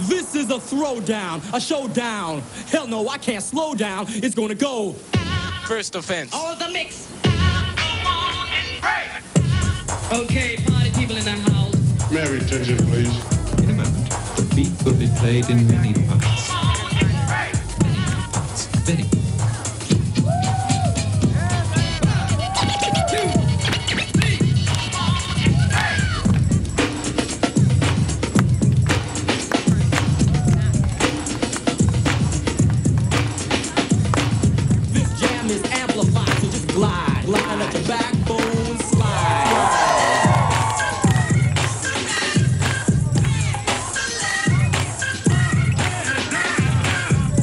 This is a throwdown, a showdown. Hell no, I can't slow down. It's gonna go. First offense. All the mix. Okay, party people in the house. Mary, attention, please. In a moment, the beat will be played in many parts. Parts. Jam is amplified, so just glide. Glide let your backbone slide.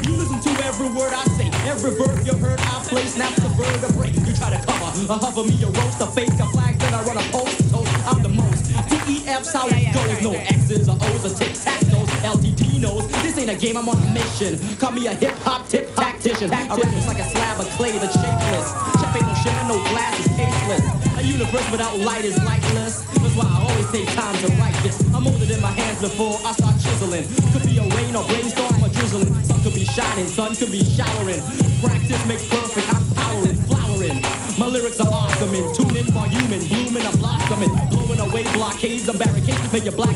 You listen to every word I say, every verb you heard I play. Snaps the vertebrae. You try to cover, a hover me, a roast, a fake, a flag, then I run a post. Toast, I'm the most. DEF's how it goes. No X's or O's or tic tac LTD knows this ain't a game. I'm on a mission. Call me a hip hop tip tactician. I rap just like a slab of clay that's shapeless. Chef ain't no shimmer, no glass is tasteless. A universe without light is lightless. That's why I always take time to write this. I'm older than my hands before I start chiseling. Could be a rain or brainstorm or drizzling. Sun could be shining, sun could be showering. Practice makes perfect. I'm powering, flowering. My lyrics are awesome and tuning for human, blooming, I'm blossoming, blowing away blockades and barricades, make you black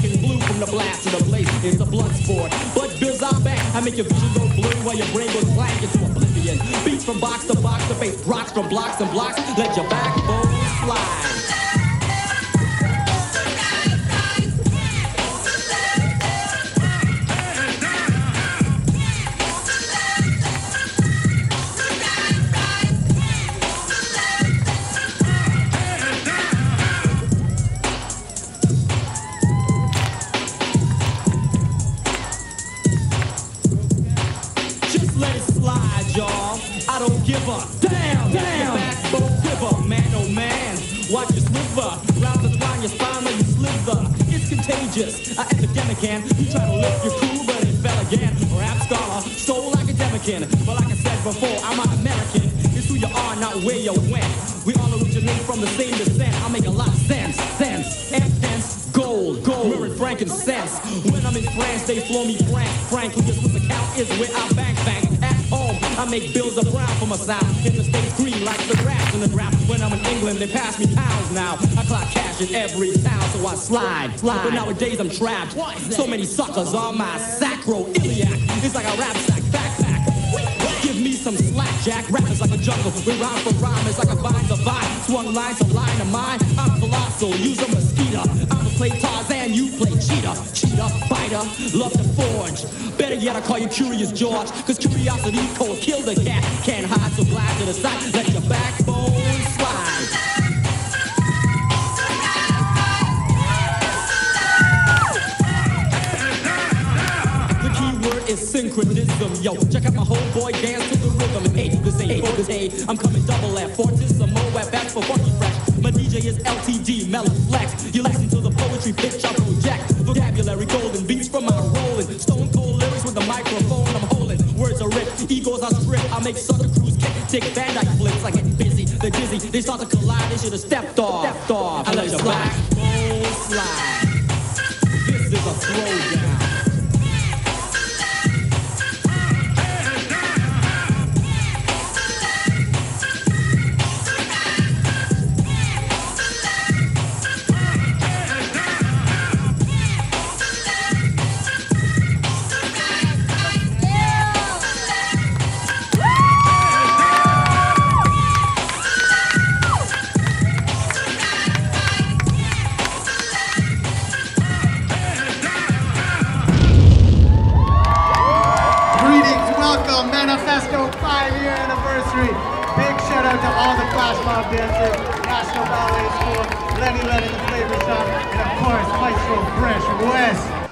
blast to the blaze. It's a blood sport, but bills are back. I make your vision go blue while your brain goes black into oblivion. Beats from box to box, the face rocks from blocks and blocks. Let your backbone I don't give a damn. Damn. Backbone quiver, man, oh man. Watch you sliver. Round the twine, your spine where you slither. It's contagious, an epidemic, and you try to lift your cool, but it fell again. Rap scholar, soul academic, but like I said before, I'm an American. It's who you are, not where you went. We all originate from the same descent. I make a lot of sense, sense, and sense. Gold, gold, mirroring frankincense. When I'm in France, they flow me frank. Frankly, this what the count is where I bank, bank. At make bills of brown for my sound. In the States, green like the grass in the rap. When I'm in England, they pass me pounds now. I clock cash in every town, so I slide, slide. But nowadays I'm trapped. So many suckers on my sacroiliac. It's like a rap sack backpack. Give me some slack, Jack. Rappers like a jungle. We rhyme for rhyme. It's like a vine to vine. Swung lines to line of mine. I'm colossal. Use a mosquito. I'm a play Tarzan. You play cheetah. Cheetah, Love to forge. Better yet, I call you Curious George. Cause curiosity cold. Kill the cat. Can't hide, so glide to the side. Let your backbone slide. The key word is synchronism, yo. Check out my whole boy dance to the rhythm. Hey, this ain't hey. I'm coming double F, Fortissimo, F, that's for funky fresh. My DJ is LTD, mellow flex. You listen to the make Santa Cruz kick, take Van Dyke flips. I get busy, they're dizzy. They start to collide, they should have stepped off. Stepped off. I let your backbone slide. This is a throwdown. Big shout out to all the Flash Mob dancers, National Ballet School, Lenny Lennon the Flavorshop, and of course Maestro Fresh Wes.